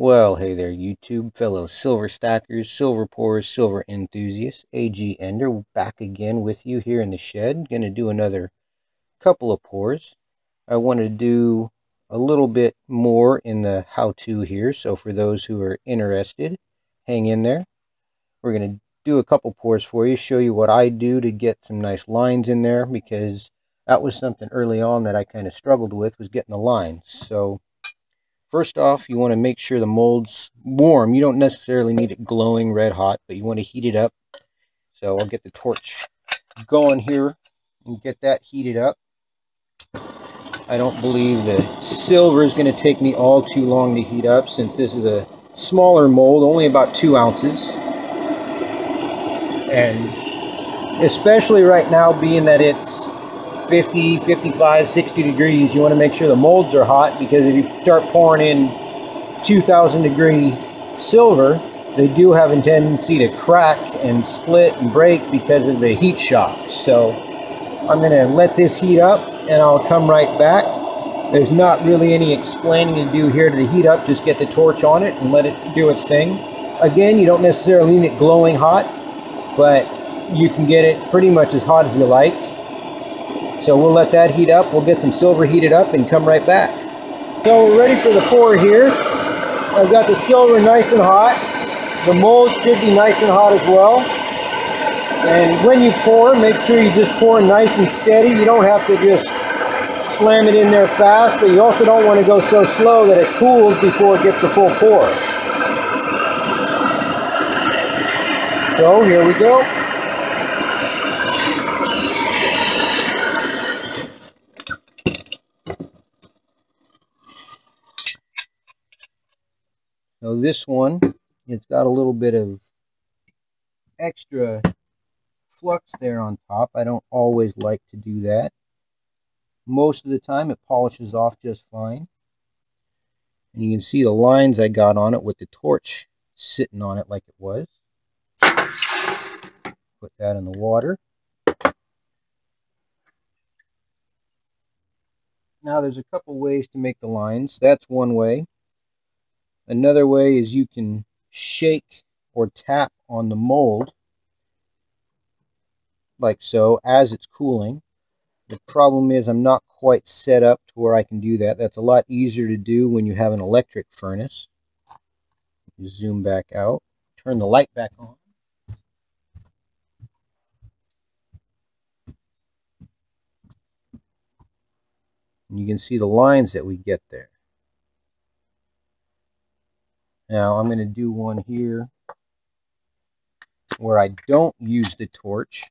Well, hey there, YouTube, fellow silver stackers, silver pourers, silver enthusiasts. AG Ender back again with you here in the shed. Going to do another couple of pours. I want to do a little bit more in the how-to here, so for those who are interested, hang in there. We're going to do a couple pours for you, show you what I do to get some nice lines in there, because that was something early on that I kind of struggled with, was getting the lines. So First off, you want to make sure the mold's warm. You don't necessarily need it glowing red hot, but you want to heat it up. So I'll get the torch going here and get that heated up. I don't believe the silver is going to take me all too long to heat up since this is a smaller mold, only about two ounces. And especially right now being that it's 50, 55, 60 degrees, you want to make sure the molds are hot because if you start pouring in 2000 degree silver, they do have a tendency to crack and split and break because of the heat shock. So I'm going to let this heat up and I'll come right back. There's not really any explaining to do here to the heat up. Just get the torch on it and let it do its thing. Again, you don't necessarily need it glowing hot, but you can get it pretty much as hot as you like. So we'll let that heat up. We'll get some silver heated up and come right back. So we're ready for the pour here. I've got the silver nice and hot. The mold should be nice and hot as well. And when you pour, make sure you just pour nice and steady. You don't have to just slam it in there fast, but you also don't want to go so slow that it cools before it gets the full pour. So here we go. Now this one, it's got a little bit of extra flux there on top. I don't always like to do that. Most of the time it polishes off just fine. And you can see the lines I got on it with the torch sitting on it like it was. Put that in the water. Now there's a couple ways to make the lines. That's one way. Another way is you can shake or tap on the mold like so as it's cooling. The problem is I'm not quite set up to where I can do that. That's a lot easier to do when you have an electric furnace. Zoom back out. Turn the light back on. You can see the lines that we get there. Now I'm going to do one here where I don't use the torch,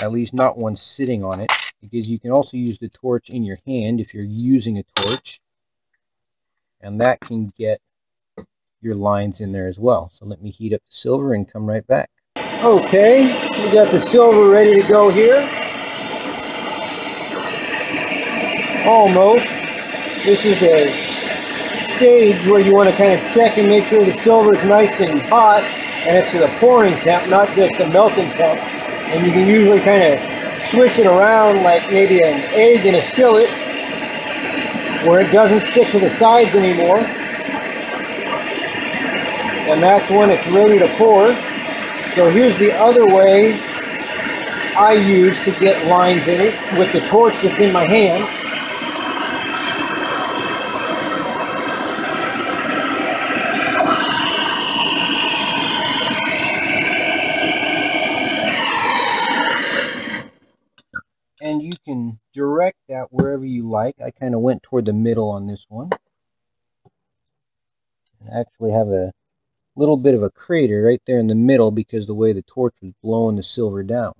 at least not one sitting on it, because you can also use the torch in your hand if you're using a torch, and that can get your lines in there as well. So let me heat up the silver and come right back. Okay, we got the silver ready to go here. Almost. This is a stage where you want to kind of check and make sure the silver is nice and hot and it's a pouring temp, not just a melting temp. And you can usually kind of swish it around like maybe an egg in a skillet where it doesn't stick to the sides anymore. And that's when it's ready to pour. So here's the other way I use to get lines in it with the torch that's in my hand. and you can direct that wherever you like. I kind of went toward the middle on this one. And actually have a little bit of a crater right there in the middle because the way the torch was blowing the silver down.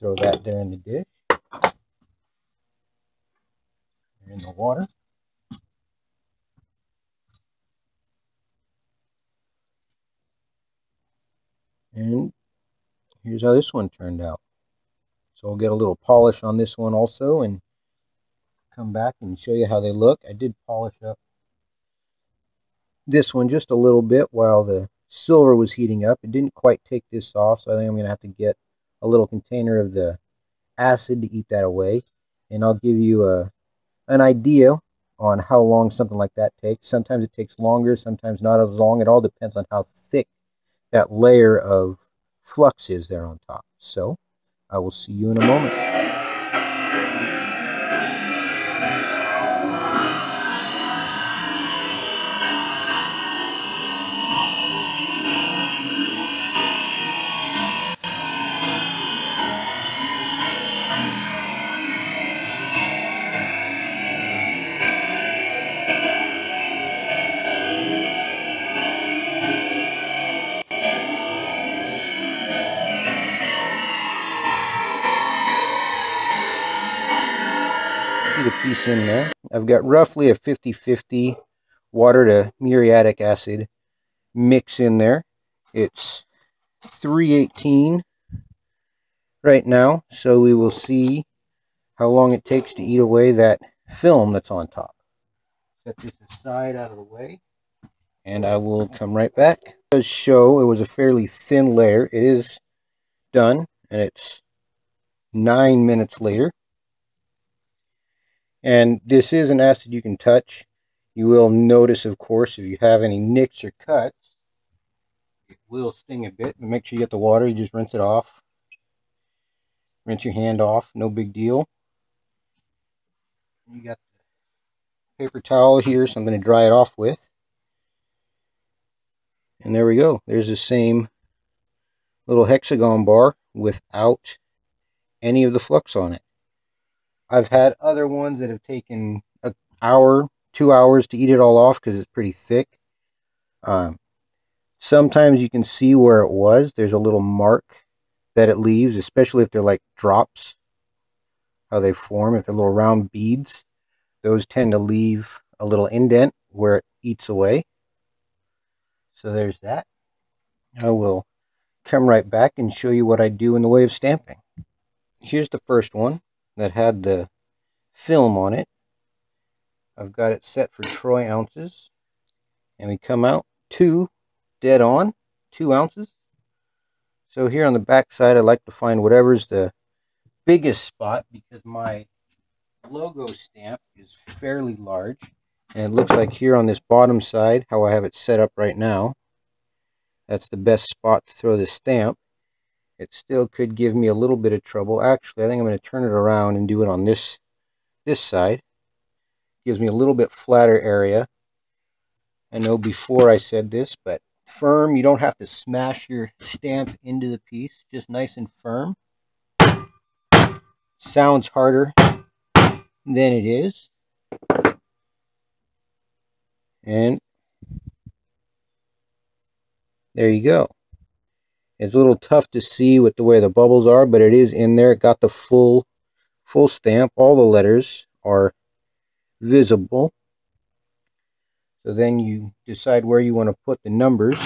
Throw that there in the dish. In the water. And here's how this one turned out. So I'll get a little polish on this one also and come back and show you how they look. I did polish up this one just a little bit while the silver was heating up. It didn't quite take this off, so I think I'm going to have to get a little container of the acid to eat that away. And I'll give you a, an idea on how long something like that takes. Sometimes it takes longer, sometimes not as long. It all depends on how thick that layer of flux is there on top. So I will see you in a moment. The piece in there. I've got roughly a 50-50 water to muriatic acid mix in there. It's 318 right now, so we will see how long it takes to eat away that film that's on top. Set this aside out of the way, and I will come right back. It does show it was a fairly thin layer. It is done, and it's nine minutes later. And this is an acid you can touch. You will notice, of course, if you have any nicks or cuts, it will sting a bit. But make sure you get the water. You just rinse it off. Rinse your hand off. No big deal. You got the paper towel here, something to dry it off with. And there we go. There's the same little hexagon bar without any of the flux on it. I've had other ones that have taken an hour, two hours to eat it all off because it's pretty thick. Um, sometimes you can see where it was. There's a little mark that it leaves, especially if they're like drops, how they form. If they're little round beads, those tend to leave a little indent where it eats away. So there's that. I will come right back and show you what I do in the way of stamping. Here's the first one that had the film on it. I've got it set for troy ounces. And we come out two dead on, two ounces. So here on the back side, I like to find whatever's the biggest spot because my logo stamp is fairly large. And it looks like here on this bottom side, how I have it set up right now, that's the best spot to throw the stamp it still could give me a little bit of trouble. Actually, I think I'm going to turn it around and do it on this, this side. Gives me a little bit flatter area. I know before I said this, but firm. You don't have to smash your stamp into the piece. Just nice and firm. Sounds harder than it is. And there you go. It's a little tough to see with the way the bubbles are, but it is in there. It got the full, full stamp. All the letters are visible. So then you decide where you want to put the numbers.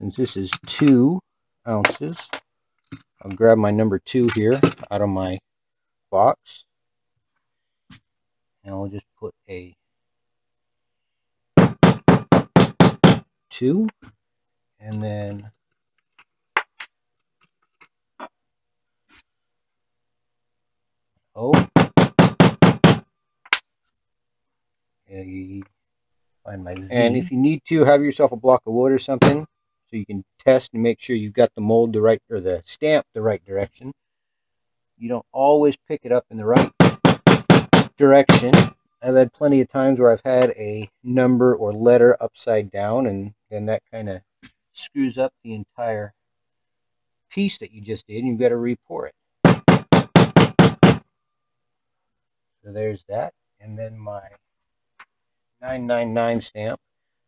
Since this is two ounces, I'll grab my number two here out of my box. And I'll just put a two. And then Oh. find my Z. And if you need to, have yourself a block of wood or something so you can test and make sure you've got the mold the right, or the stamp the right direction. You don't always pick it up in the right direction. I've had plenty of times where I've had a number or letter upside down and then that kind of screws up the entire piece that you just did and you've got to re-pour it. So there's that. And then my 999 stamp.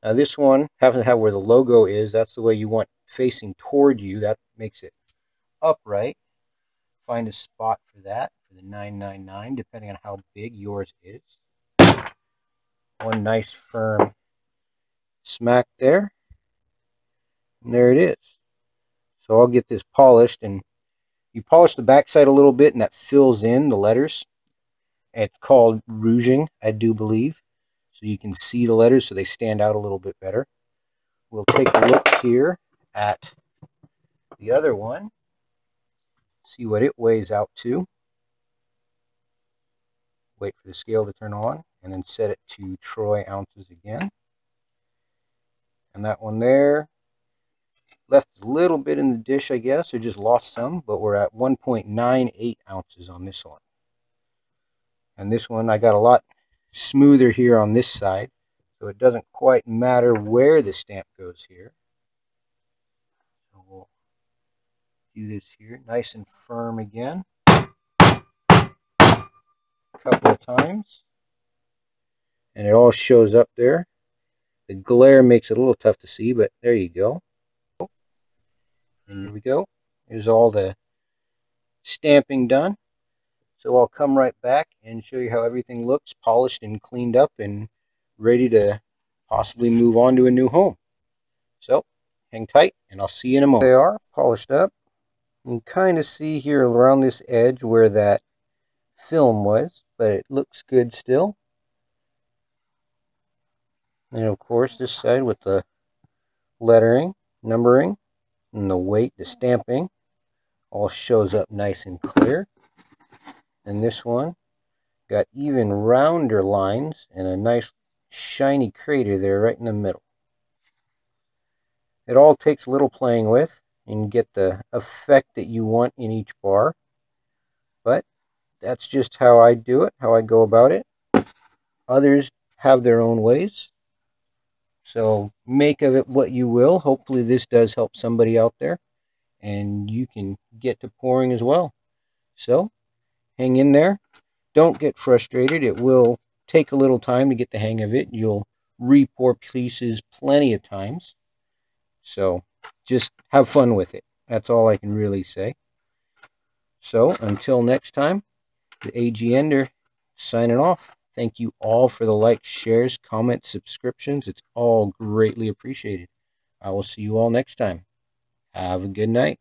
Now this one happens to have where the logo is. That's the way you want facing toward you. That makes it upright. Find a spot for that, for the 999, depending on how big yours is. One nice firm smack there. And there it is. So I'll get this polished and you polish the backside a little bit and that fills in the letters. It's called rouging, I do believe. So you can see the letters so they stand out a little bit better. We'll take a look here at the other one. See what it weighs out to. Wait for the scale to turn on. and then set it to Troy ounces again. And that one there left a little bit in the dish, I guess, or just lost some, but we're at 1.98 ounces on this one. And this one, I got a lot smoother here on this side, so it doesn't quite matter where the stamp goes here. So we'll do this here, nice and firm again. A couple of times. And it all shows up there. The glare makes it a little tough to see, but there you go. And here we go. Here's all the stamping done. So I'll come right back and show you how everything looks polished and cleaned up and ready to possibly move on to a new home. So hang tight and I'll see you in a moment. They are polished up. You can kind of see here around this edge where that film was, but it looks good still. And of course this side with the lettering, numbering, and the weight, the stamping, all shows up nice and clear. And this one got even rounder lines and a nice shiny crater there right in the middle. It all takes a little playing with and get the effect that you want in each bar. But that's just how I do it, how I go about it. Others have their own ways. So make of it what you will. Hopefully this does help somebody out there. And you can get to pouring as well. So hang in there. Don't get frustrated. It will take a little time to get the hang of it. You'll re-pour pieces plenty of times. So just have fun with it. That's all I can really say. So until next time, the AG Ender signing off. Thank you all for the likes, shares, comments, subscriptions. It's all greatly appreciated. I will see you all next time. Have a good night.